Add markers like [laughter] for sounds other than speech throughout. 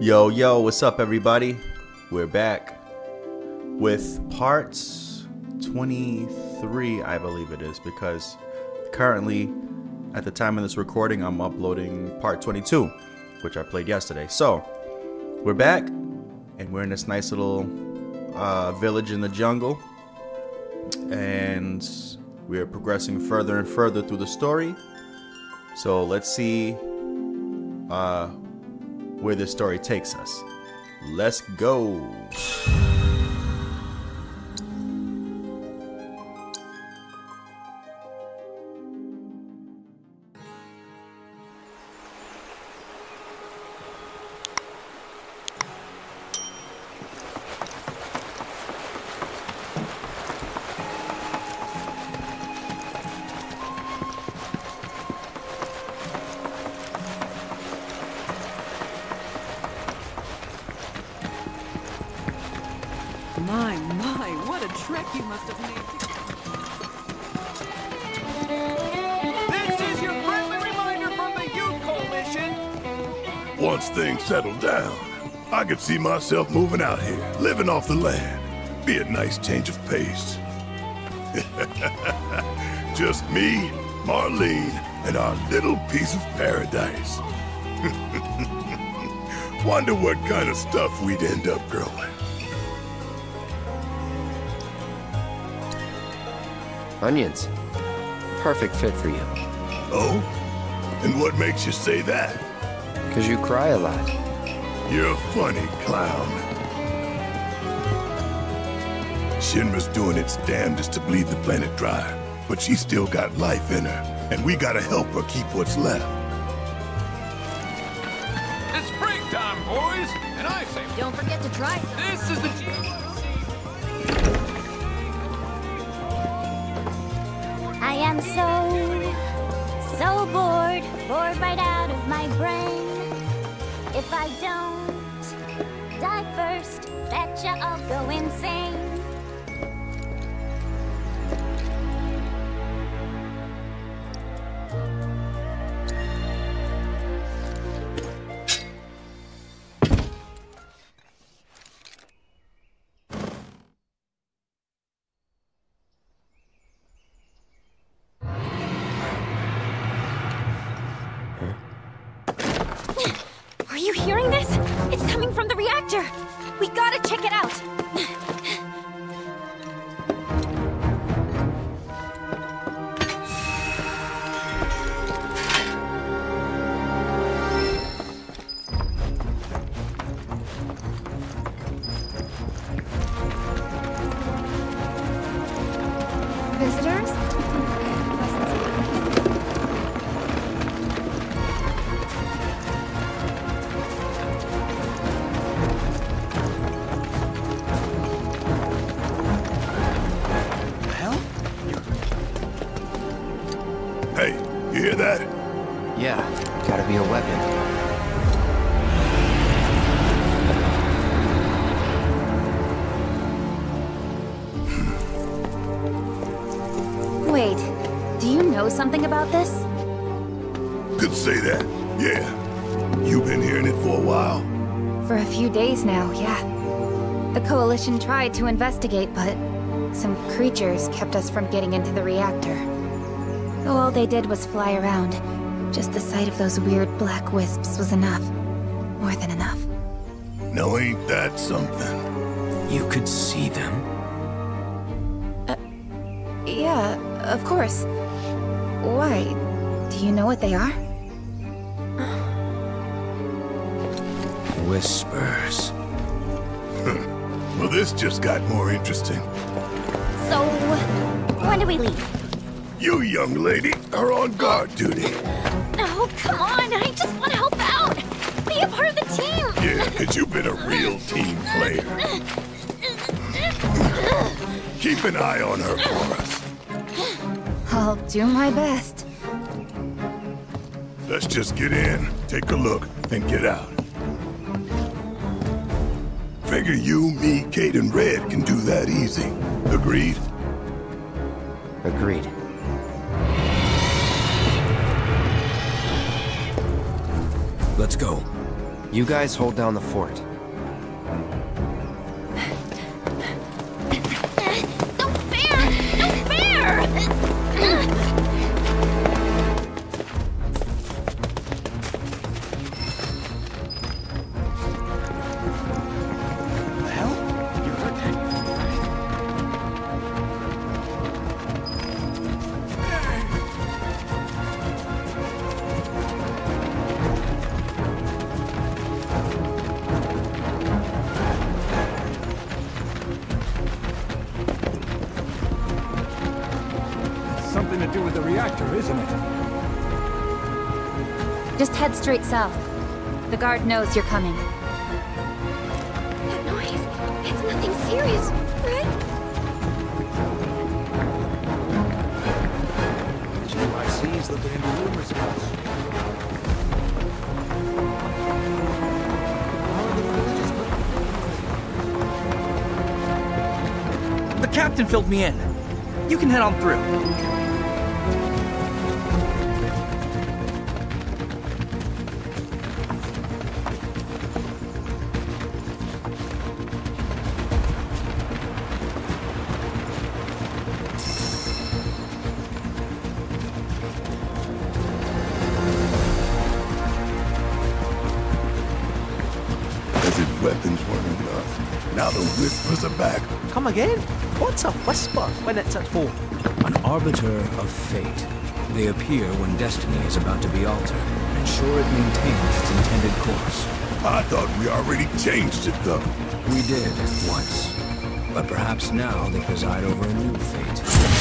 Yo, yo, what's up, everybody? We're back with part 23, I believe it is, because currently, at the time of this recording, I'm uploading part 22, which I played yesterday. So, we're back, and we're in this nice little uh, village in the jungle, and we're progressing further and further through the story. So, let's see uh, where this story takes us. Let's go. See myself moving out here, living off the land. Be a nice change of pace. [laughs] Just me, Marlene, and our little piece of paradise. [laughs] Wonder what kind of stuff we'd end up growing. Onions. Perfect fit for you. Oh? And what makes you say that? Because you cry a lot. You're a funny clown. Shinra's doing its damnedest to bleed the planet dry, but she's still got life in her, and we gotta help her keep what's left. It's springtime, boys, and I say Don't forget to try. this is the GYC. I am so, so bored, bored right out of my brain. If I don't die first, betcha I'll go insane. The tried to investigate, but some creatures kept us from getting into the reactor. Though All they did was fly around. Just the sight of those weird black wisps was enough. More than enough. Now ain't that something? You could see them? Uh, Yeah, of course. Why? Do you know what they are? Whispers. Well, this just got more interesting. So, when do we leave? You, young lady, are on guard duty. Oh, come on! I just want to help out! Be a part of the team! Yeah, because you've been a real team player. Keep an eye on her for us. I'll do my best. Let's just get in, take a look, and get out. Figure you, me, Cait, and Red can do that easy. Agreed? Agreed. Let's go. You guys hold down the fort. South. The guard knows you're coming. That noise, it's nothing serious, right? GYC's looking into rumors about The captain filled me in. You can head on through. Again? What's a whisper when it's at home? An arbiter of fate. They appear when destiny is about to be altered, and ensure it maintains its intended course. I thought we already changed it though. We did, once. But perhaps now they preside over a new fate.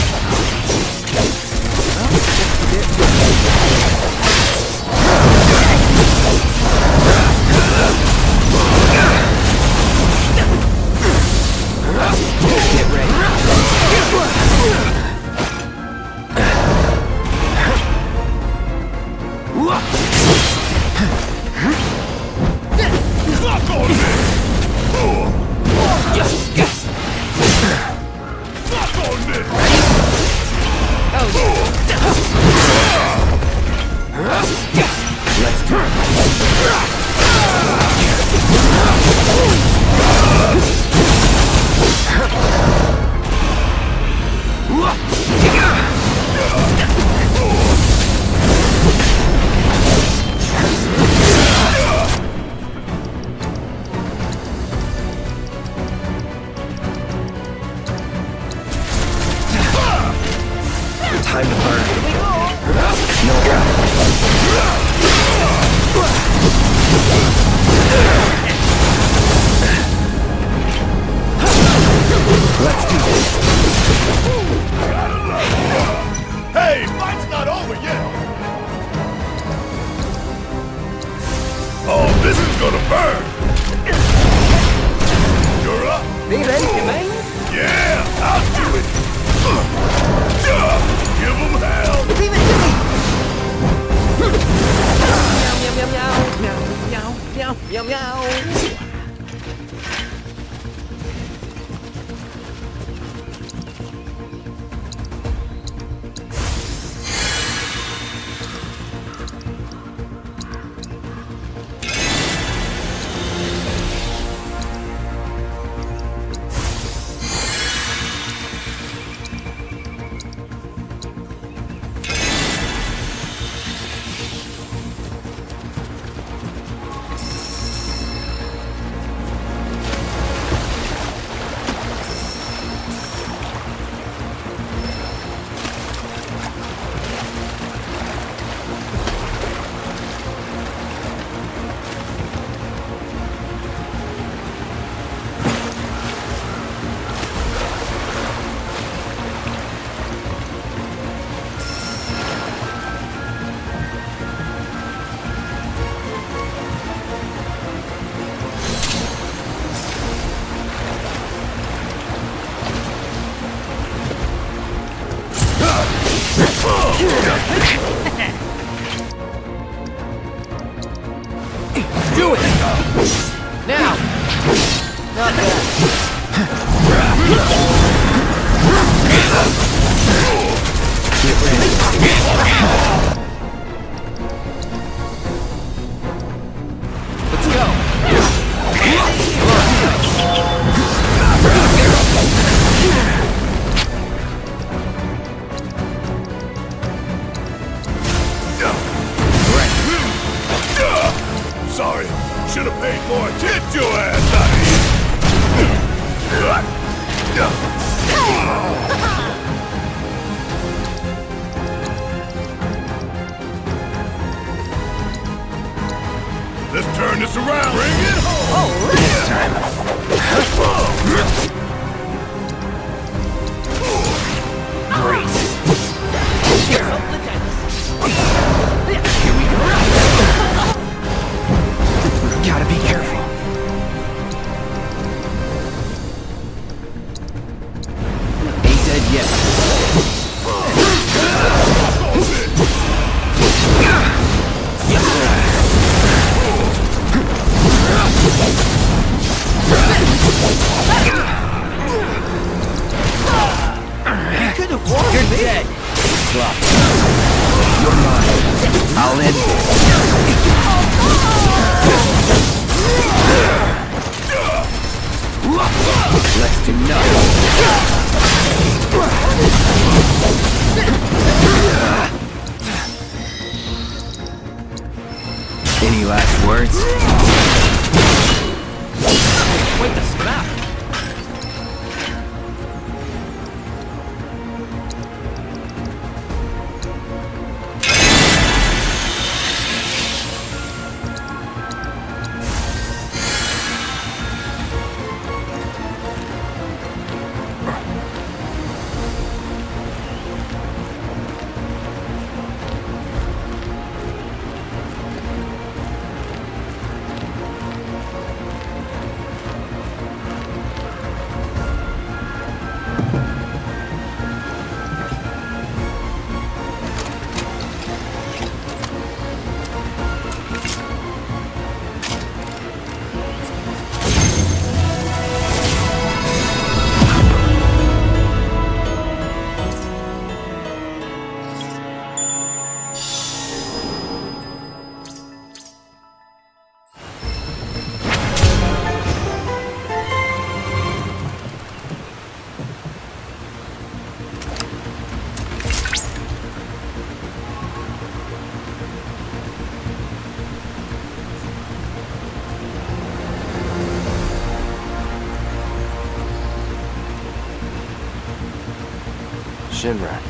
Should have paid more attention. Get ass out of here! Let's turn this around. Bring it home. Oh, this time. Great. Here Shinra.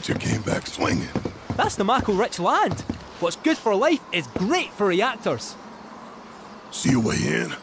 Nature came back swinging. That's the Mako-rich land. What's good for life is great for reactors. See your way in.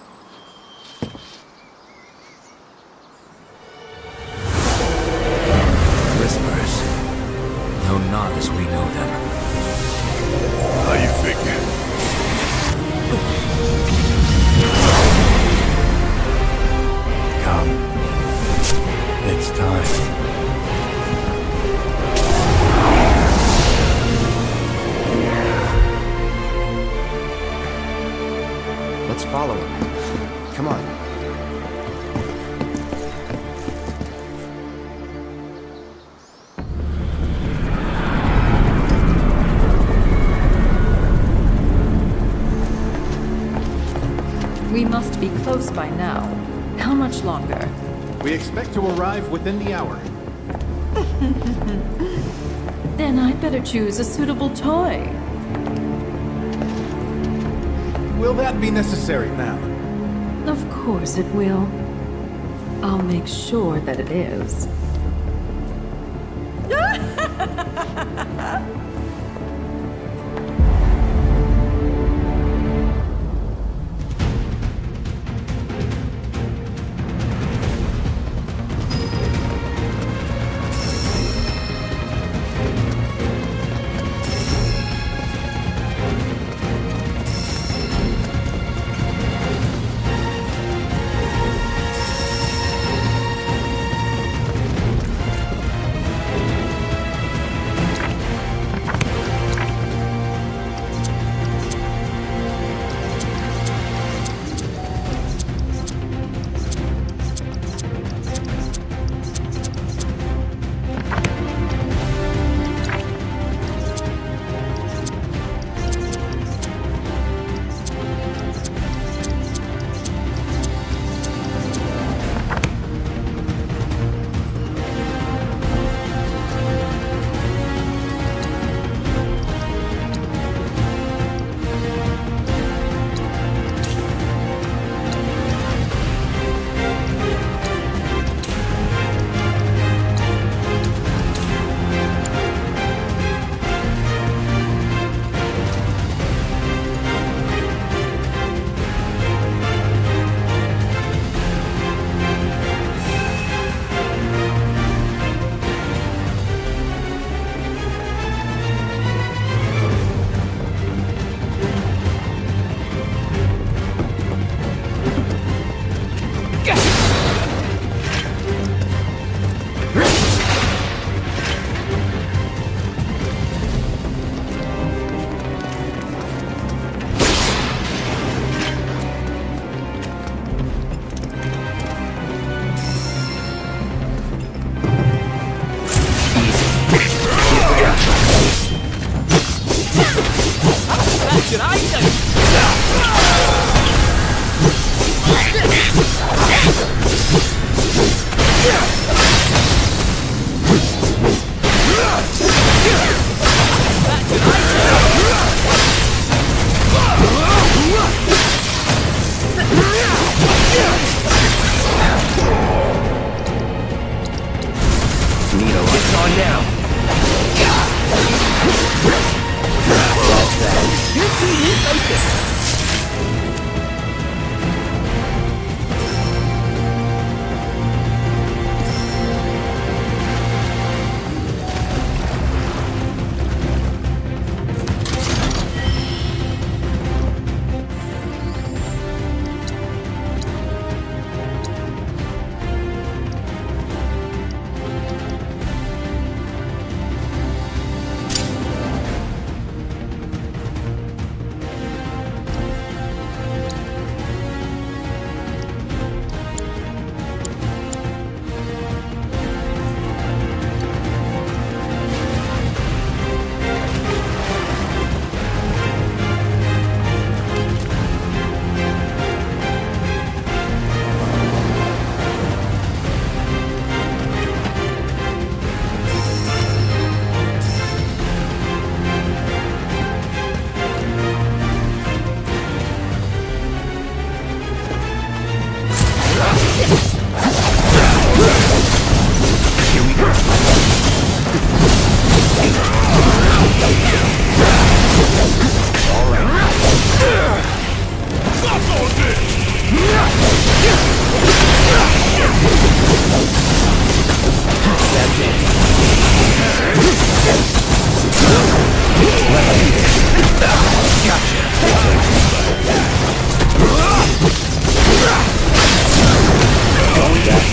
Arrive within the hour. [laughs] Then I'd better choose a suitable toy. Will that be necessary, ma'am? Of course it will. I'll make sure that it is.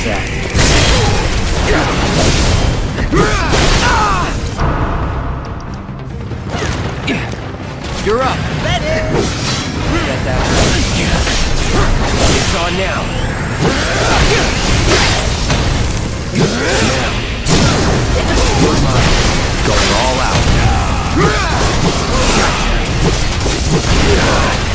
That. You're up. Let it. Get that. It's on now. You're mine. Going all out. Gotta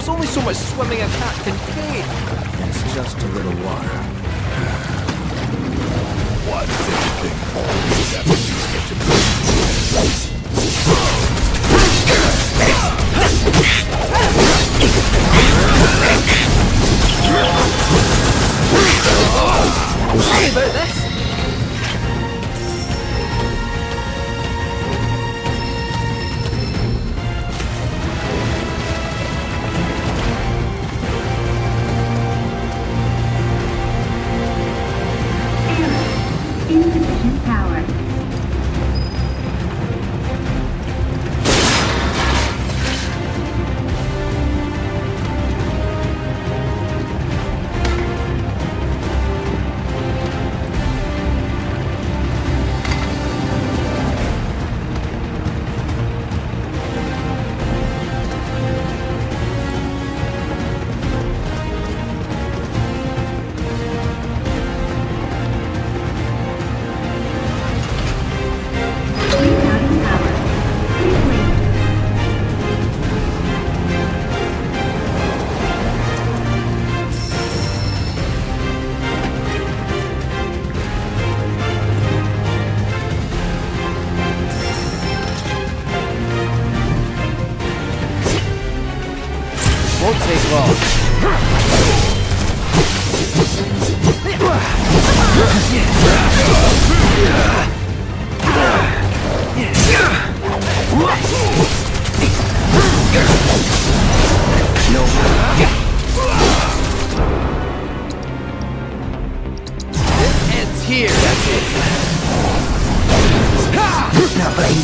there's only so much swimming a cat can take. It's just a little water. What's anything always have to be such a Sorry about this.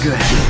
Good.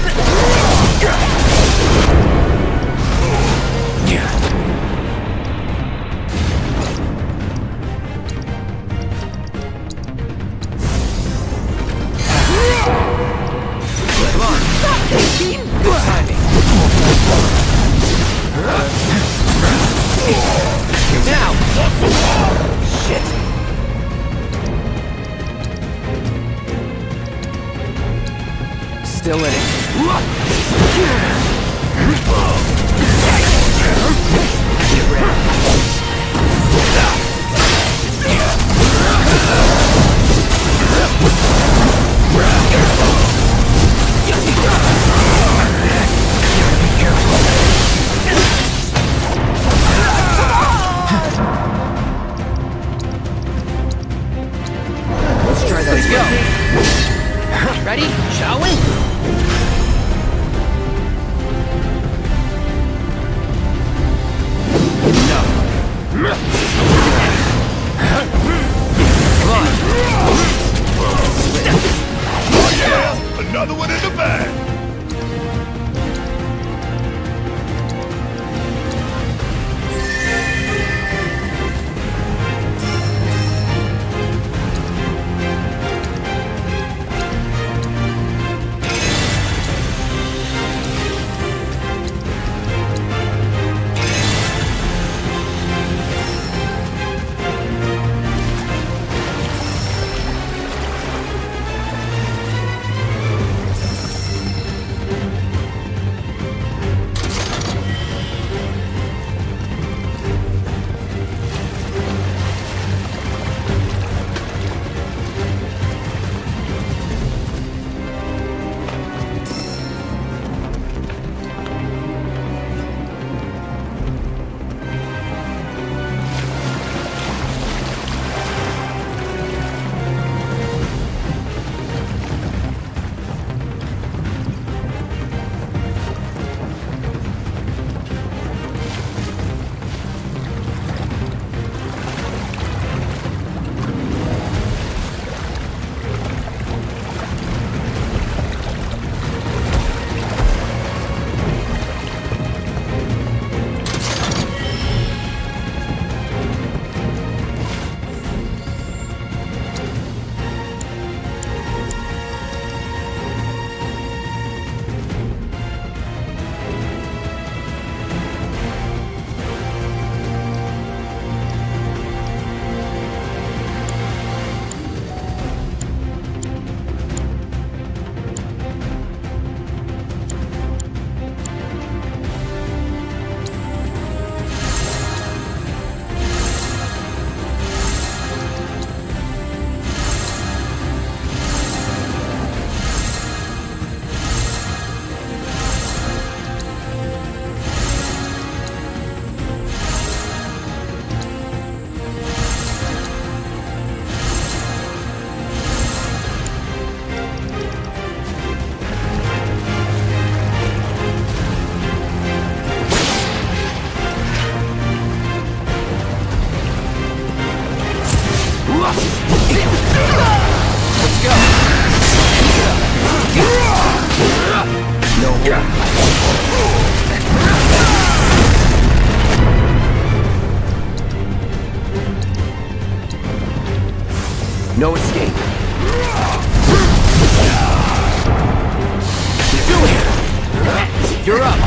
You're up.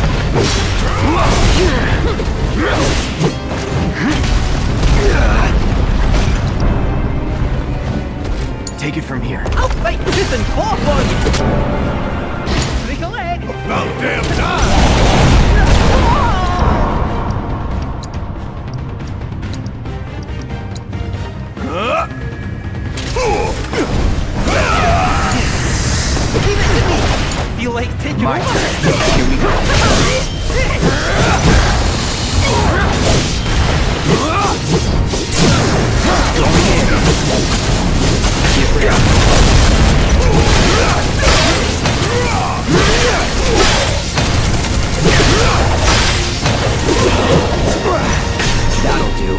Take it from here. I'll fight this and claw for you! Break a leg! About damn time! Feel like taking My. Here we go. That'll do.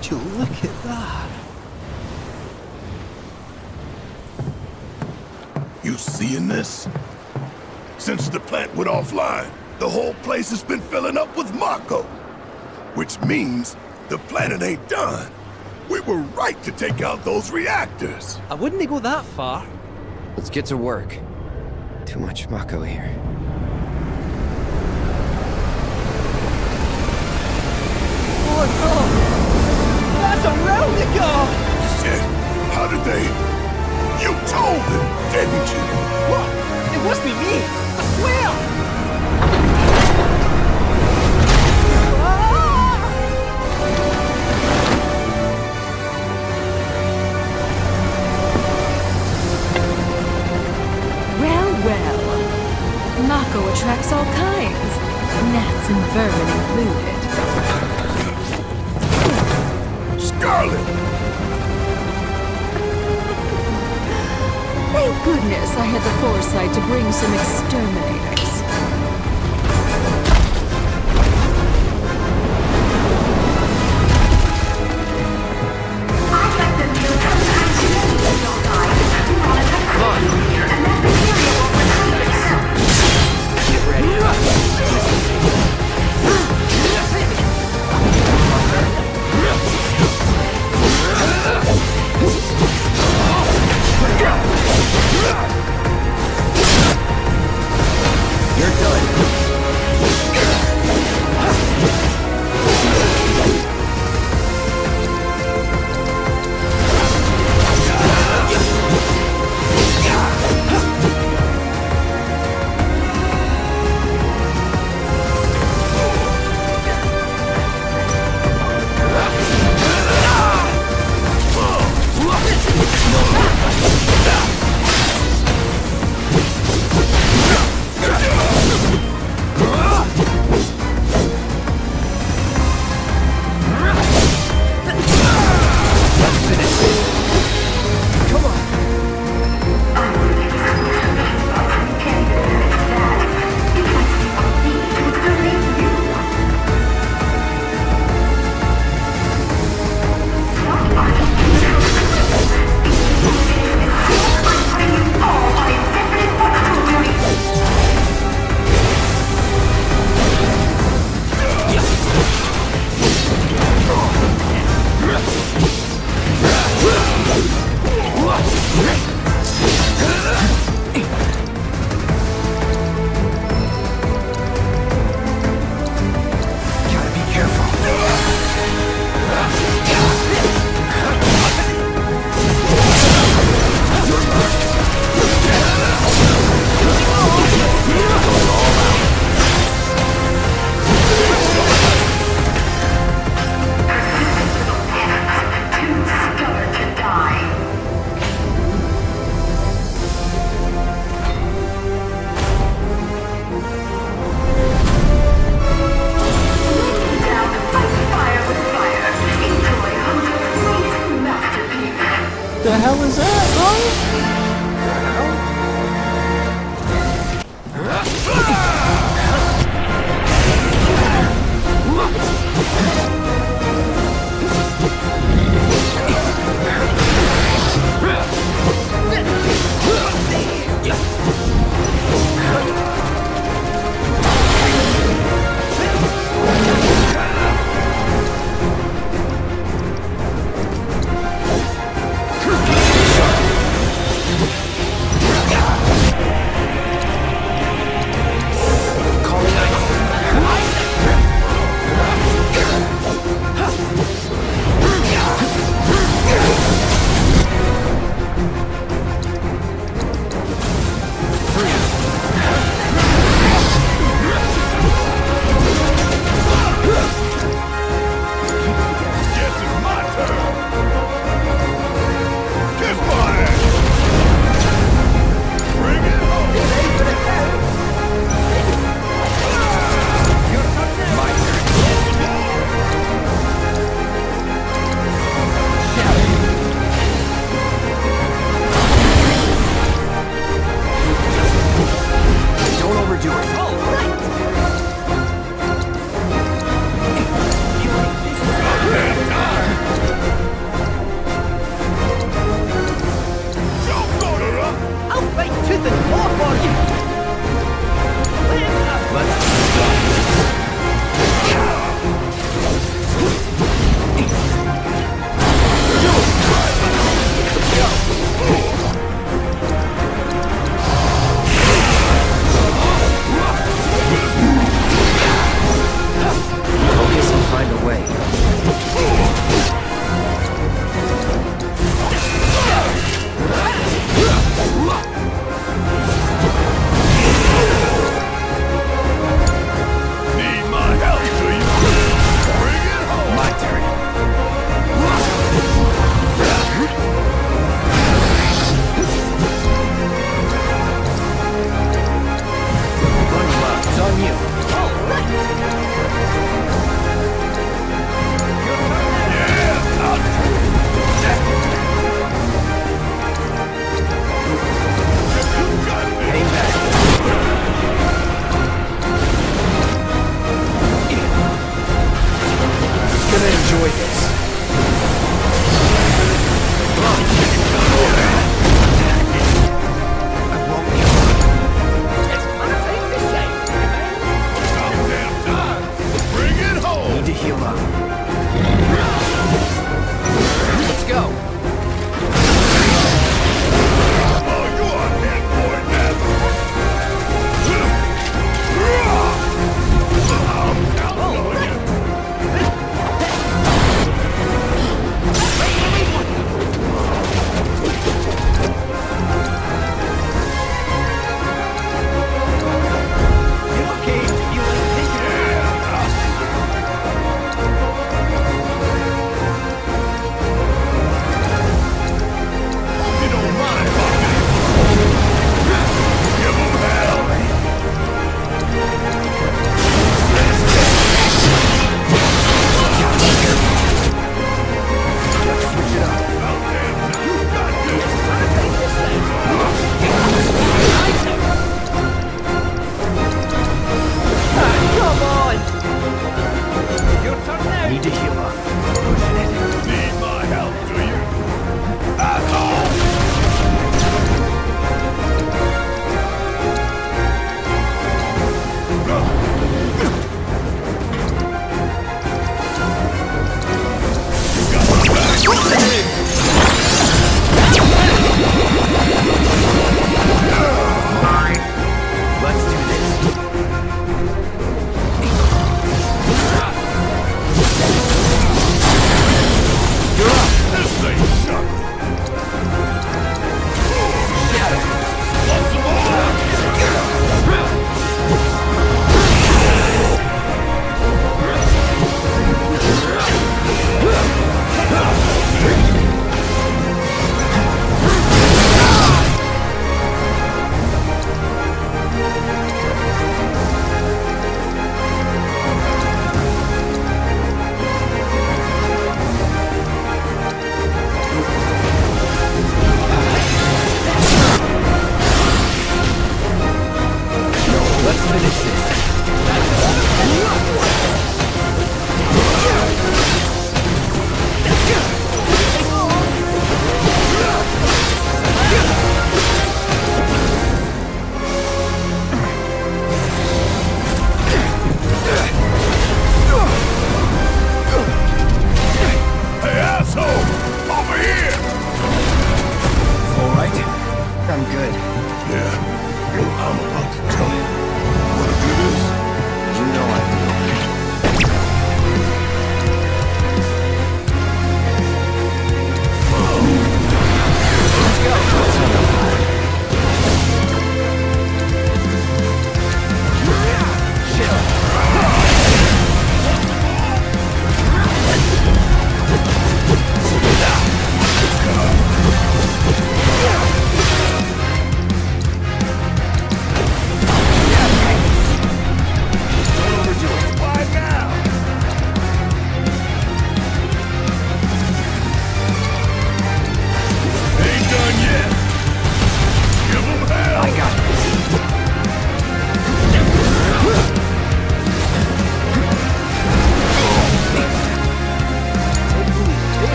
Would you look at that? You seeing this? Since the plant went offline, the whole place has been filling up with Mako. Which means the planet ain't done. We were right to take out those reactors. I wouldn't go that far. Let's get to work. Too much Mako here. Oh no! That's Shit! How did they...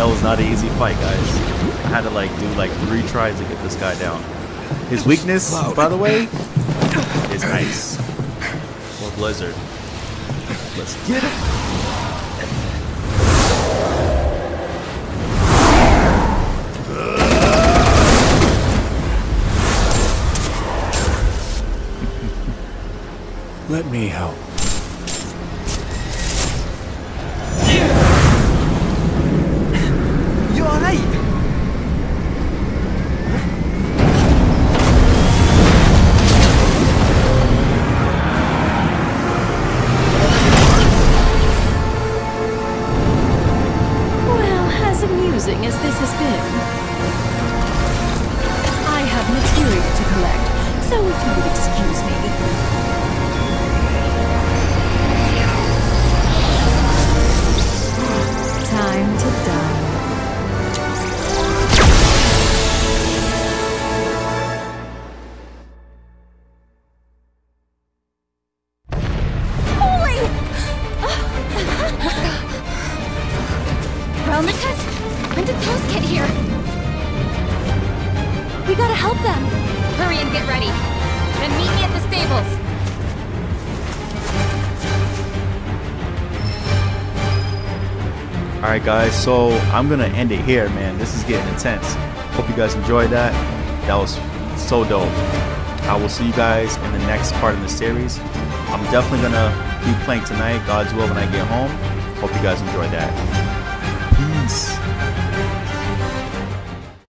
that was not an easy fight, guys. I had to like do like three tries to get this guy down. His weakness, by the way, is ice or blizzard. Let's get it. Let me help. Guys, so I'm gonna end it here, man. This is getting intense. Hope you guys enjoyed that. That was so dope. I will see you guys in the next part of the series. I'm definitely gonna be playing tonight, God's will, when I get home. Hope you guys enjoyed that.